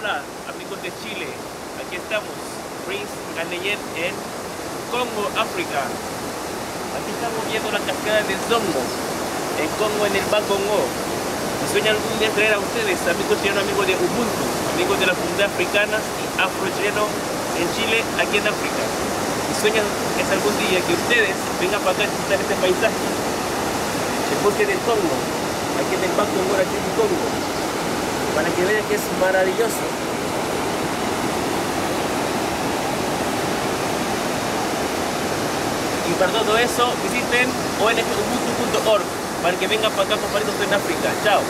Hola amigos de Chile, aquí estamos, Prince Caneyen en Congo, África. Aquí estamos viendo la cascada del Zongo, en Congo, en el Bakongo. Y sueño algún día traer a ustedes, amigos chilenos, amigos de Ubuntu, amigos de la comunidad africana y afro-chileno en Chile, aquí en África. Y sueñan es algún día que ustedes vengan para acá a disfrutar este paisaje. El bosque del Congo, aquí en el Bakongo, aquí en Congo para que vean que es maravilloso. Y para todo eso, visiten ongubuntu.org para que vengan para acá, compadritos en África. Chao.